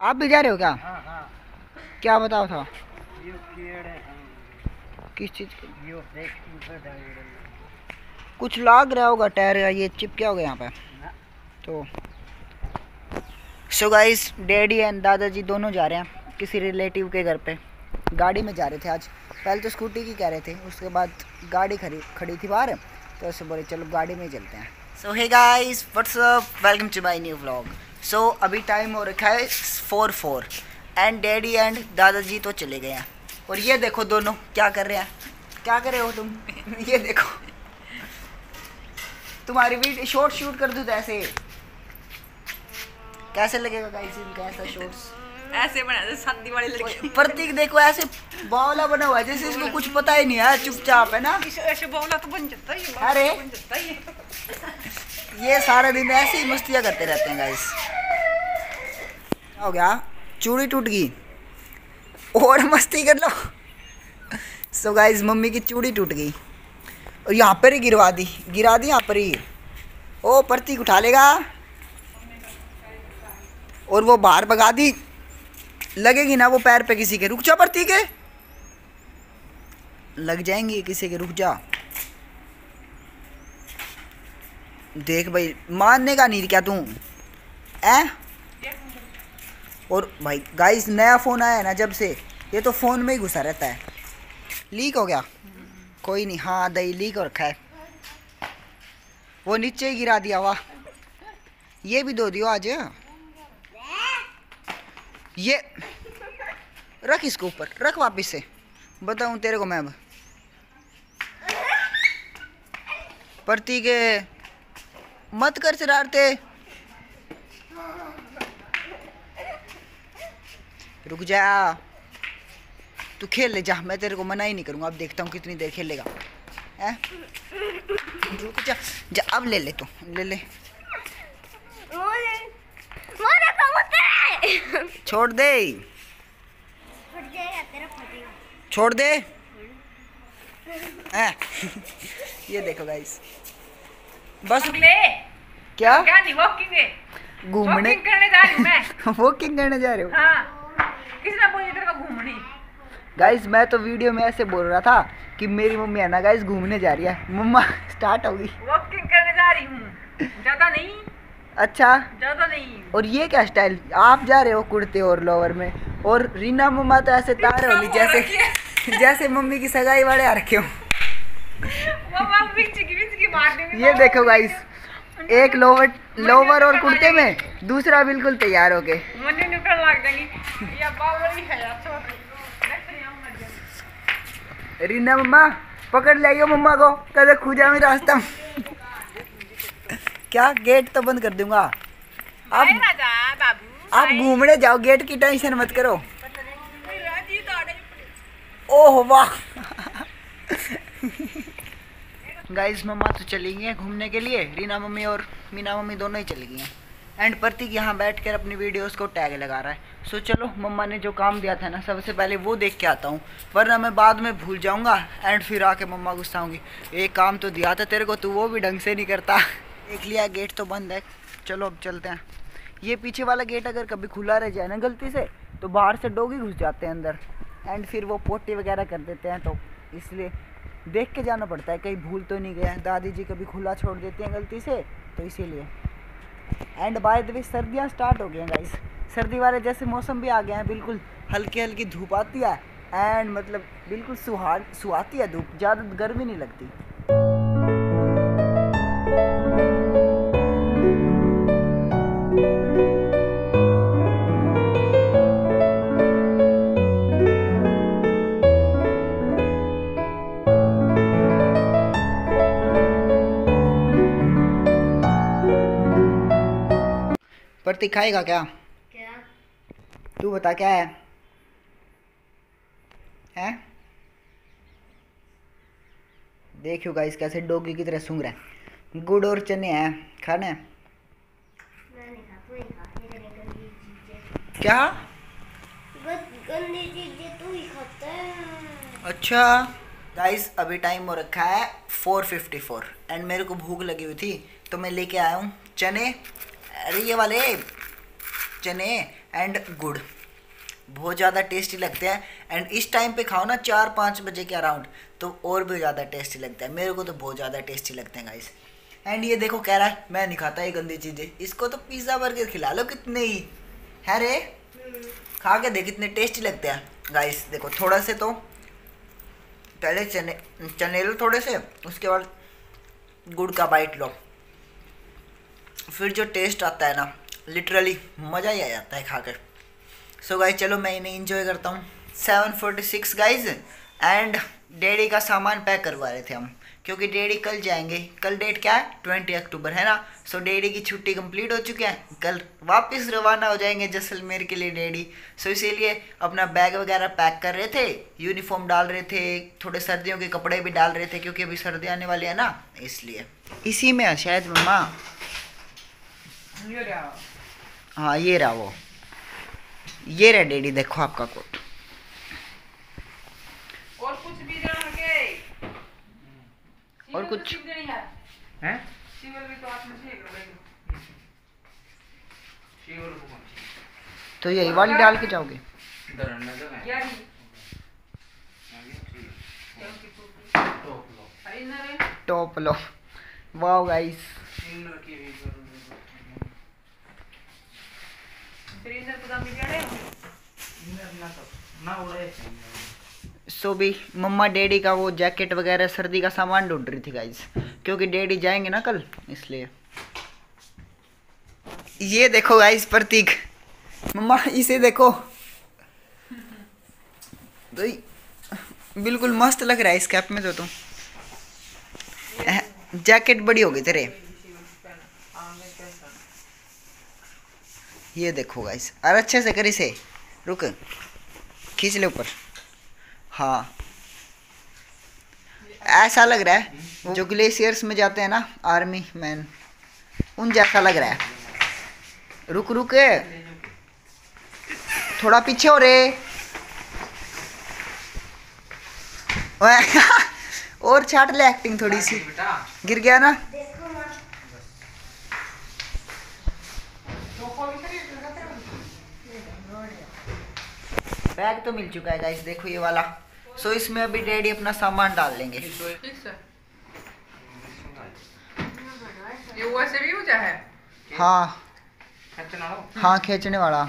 आप भी जा रहे हो क्या? हाँ हाँ। क्या बताओ था? यो किस चीज़ यो कुछ लाग रहा होगा टायर का ये चिप क्या हो गया यहाँ पे। तो। सो गाइस डैडी एंड दादाजी दोनों जा रहे हैं किसी रिलेटिव के घर पे। गाड़ी में जा रहे थे आज। पहले तो स्कूटी की कह रहे थे उसके बाद गाड़ी खड़ी खड़ी थी बाहर। तो ऐसे बोले चलो गाड़ी में ही चलते हैं। So hey guys what's up welcome to my new vlog so so, अभी टाइम हो रखा है four four and daddy and दादाजी तो चले गए हैं। और ये देखो दोनों क्या कर रहे हैं? क्या कर रहे हो तुम? ये देखो। तुम्हारी वीडियो शॉर्ट शूट कर दूँ तो ऐसे? कैसे लगेगा गाइस इनका ऐसा शॉर्ट्स ऐसे बना दे शादी वाले लड़के। प्रतीक देखो ऐसे बावला बना हुआ है जैसे इसको कुछ पता ही नहीं है चुपचाप है ना? ऐसे बोला तो बन जाता है अरे। ये सारा दिन ऐसे ही मस्तियाँ करते रहते हैं गाइस क्या हो गया? चूड़ी टूट गई। और मस्ती कर लो। सो गाइस मम्मी की चूड़ी टूट गई। और यहाँ पर ही गिरवा दी। गिरा दी यहाँ पर ही। ओ, प्रतीक उठा लेगा। और वो बाहर भगा दी। लगेगी ना वो पैर पे किसी के। रुक जा, प्रतीक। के लग जाएँगी किसी के। रुक जा। देख भाई मानने का नहीं क्या तू? ऐ और भाई गाइस नया फ़ोन आया है ना जब से, ये तो फ़ोन में ही घुसा रहता है। लीक हो गया? कोई नहीं हाँ दही लीक हो रखा है। वो नीचे ही गिरा दिया, वाह। ये भी दो दियो आज। ये, रख इसको ऊपर, रख वापिस से। बताऊँ तेरे को मैं अब। प्रती के मत कर शरारते रुक जा। तू खेल ले जा, मैं तेरे को मना ही नहीं करूँगा। अब देखता हूँ कितनी देर खेलेगा। हैं? रुक जा। जा, अब ले ले तू, ले ले। छोड़ दे। छोड़ दे। ये देखो गाइस बस। ले क्या? वॉकिंग है। घूमने वॉकिंग करने जा रही हूँ मैं। वॉकिंग करने जा रहे हो? हाँ। किसने बोली तेरे को घूमनी। गाइस मैं तो वीडियो में ऐसे बोल रहा था कि मेरी मम्मी है ना गाइस घूमने जा रही है। मम्मा स्टार्ट होगी वॉकिंग करने जा रही हूँ। ज़्यादा नहीं। अच्छा। ज़्यादा नहीं। और ये क्या स्टाइल आप जा रहे हो कुर्ते और लोअर में। और रीना मम्मा तो ऐसे तार होगी जैसे जैसे मम्मी की सगाई वाले आ रखे हो। ये देखो गाइस एक लोवर लोवर और कुर्ते में दूसरा बिल्कुल तैयार हो गए। रीना मम्मा पकड़ लाइयो मम्मा को। कदे खुजा में रास्ता। क्या? गेट तो बंद कर दूँगा। आप आप घूमने जाओ गेट की टेंशन मत करो। तो ओह वाह। गाइस मम्मा तो चली गई हैं घूमने के लिए। रीना मम्मी और मीना मम्मी दोनों ही चली गई। हैं एंड प्रतीक यहाँ बैठ कर अपनी वीडियोस को टैग लगा रहा है। सो चलो, मम्मा ने जो काम दिया था ना, सबसे पहले वो देख के आता हूँ। वरना मैं बाद में भूल जाऊँगा एंड फिर आके मम्मा गुस्सा होंगी। एक काम तो दिया था तेरे को, तू वो भी ढंग से नहीं करता। देख लिया गेट तो बंद है। चलो, अब चलते हैं। ये पीछे वाला गेट अगर कभी खुला रह जाए ना गलती से तो बाहर से डोगी घुस जाते हैं अंदर। एंड फिर वो पोटी वगैरह कर देते हैं तो इसलिए देख के जाना पड़ता है, कहीं भूल तो नहीं गया दादी जी कभी खुला छोड़ देते हैं गलती से तो इसीलिए। एंड बाय द वे सर्दियाँ स्टार्ट हो गई हैं गाइस सर्दी वाले जैसे मौसम भी आ गया है, बिल्कुल हल्की हल्की धूप आती है। एंड मतलब बिल्कुल सुहा सुहाती है धूप, ज़्यादा गर्मी नहीं लगती। प्रतीक खाएगा क्या? क्या? तू बता क्या है? हैं? देखियो गाइस कैसे डोगी की तरह सूंघ रहा है। गुड़ और चने हैं खाने क्या? गंदी चीज़ें तू ही खाता है। अच्छा गाइस अभी टाइम हो रखा है 4:54 एंड मेरे को भूख लगी हुई थी तो मैं लेके आया हूँ चने। अरे ये वाले चने एंड गुड़। बहुत ज़्यादा टेस्टी लगते हैं। एंड इस टाइम पे खाओ ना चार पाँच बजे के अराउंड तो और भी ज़्यादा टेस्टी लगता है। मेरे को तो बहुत ज़्यादा टेस्टी लगते हैं गाइस एंड ये देखो, कह रहा है, मैं नहीं खाता ये गंदी चीज़ें। इसको तो पिज़्ज़ा बर्गर खिला लो कितने ही। है रे? खा के देख, कितने टेस्टी लगते हैं। गाइस देखो, थोड़ा से तो पहले चने चने लो थोड़े से, उसके बाद गुड़ का बाइट लो। फिर जो टेस्ट आता है ना लिटरली मज़ा ही आ जाता है खाकर। सो गाइज़ चलो मैं इन्हें इंजॉय करता हूँ। Seven forty six guys and daddy का सामान पैक करवा रहे थे हम। क्योंकि डैडी कल जाएँगे। कल डेट क्या है? ट्वेंटी अक्टूबर, है ना? सो डैडी की छुट्टी कंप्लीट हो चुकी है। कल वापस रवाना हो जाएँगे जैसलमेर के लिए डैडी सो इसीलिए अपना बैग वगैरह पैक कर रहे थे। यूनिफॉर्म डाल रहे थे। थोड़े सर्दियों के कपड़े भी डाल रहे थे, क्योंकि अभी सर्दी आने वाली है ना, इसलिए। इसी में शायद मम्मा। ये रहा हाँ ये रहा वो। ये रहा डेडी देखो आपका कोट और कुछ भी देना के? और कुछ? है। हैं? तो तो यही वाली डाल के जाओगे? ही। तू टॉप लो। अरे टॉप लो। वाह गाइस इनर की भी करो फिर इधर तो दाम बिगड़े इनर ना सो भी मम्मा, डैडी का वो जैकेट वगैरह, सर्दी का सामान ढूंढ रही थी गाइस क्योंकि डैडी जाएँगे ना कल, इसलिए। ये देखो गाइस प्रतीक। मम्मा, इसे देखो। तो बिल्कुल मस्त लग रहा है इस कैप में तो तुम। जैकेट बड़ी होगी तेरे। ये देखो गाइस अरे अच्छे से कर इसे। रुक। खींच ले ऊपर। हाँ। ऐसा लग रहा है, जो ग्लेशियर्स में जाते हैं ना, आर्मी मैन, उन जैसा लग रहा है। रुक रुक। थोड़ा पीछे हो रे। और छाट ले एक्टिंग थोड़ी सी। गिर गया ना? बैग तो मिल चुका है गाइस देखो ये वाला। सो so, इसमें अभी डैडी अपना सामान डाल लेंगे। ठीक से भी हो जाए? हाँ। हाँ? खींचने वाला।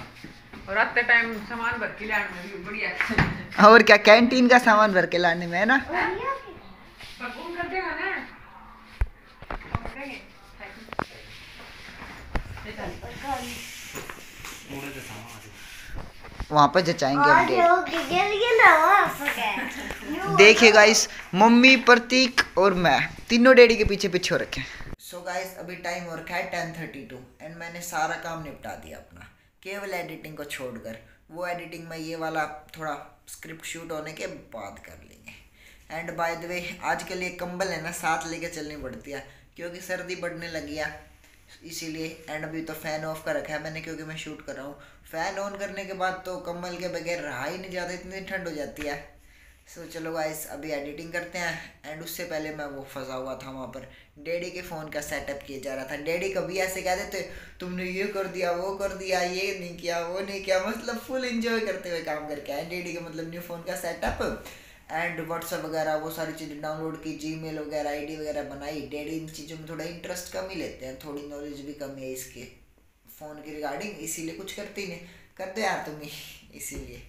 और आते टाइम सामान भर के लाने में भी बढ़िया और क्या कैंटीन का सामान भर के लाने में है ना? वहाँ पर जचाएँगे फके देखिए गाइस मम्मी प्रतीक और मैं तीनों डैडी के पीछे पीछे हो रखे सो गाइस अभी टाइम हो रखा है टेन थर्टी टू एंड मैंने सारा काम निपटा दिया अपना। केवल एडिटिंग को छोड़कर वो एडिटिंग में ये वाला थोड़ा स्क्रिप्ट शूट होने के बाद कर लेंगे। एंड बाय द वे आज के लिए कंबल है ना साथ लेके चलनी पड़ती है क्योंकि सर्दी बढ़ने लगी है। इसीलिए एंड अभी तो फ़ैन ऑफ़ कर रखा है मैंने क्योंकि मैं शूट कर रहा हूँ। फ़ैन ऑन करने के बाद तो कंबल के बगैर रहा ही नहीं जाता इतनी ठंड हो जाती है। सो so, चलो गाइस अभी एडिटिंग करते हैं एंड उससे पहले मैं वो फंसा हुआ था वहाँ पर। डैडी के फ़ोन का सेटअप किया जा रहा था। डैडी कभी ऐसे कह देते तुमने ये कर दिया वो कर दिया ये नहीं किया वो नहीं किया। मतलब फुल इंजॉय करते हुए काम करके आए। डैडी के मतलब न्यू फ़ोन का सेटअप एंड व्हाट्सअप वगैरह, वो सारी चीज़ें डाउनलोड की जी मेल वगैरह आईडी वगैरह बनाई। डैडी इन चीज़ों में थोड़ा इंटरेस्ट कम ही लेते हैं। थोड़ी नॉलेज भी कम है इसके। फ़ोन के रिगार्डिंग इसीलिए कुछ करते ही नहीं। करते यार तुम ही, इसीलिए।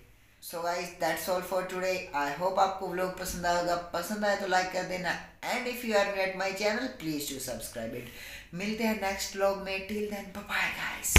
So guys that's all for today I hope आपको व्लॉग पसंद आएगा। पसंद आए तो लाइक कर देना। And if you are new at my channel please to subscribe it मिलते हैं नेक्स्ट व्लॉग में. Till then bye guys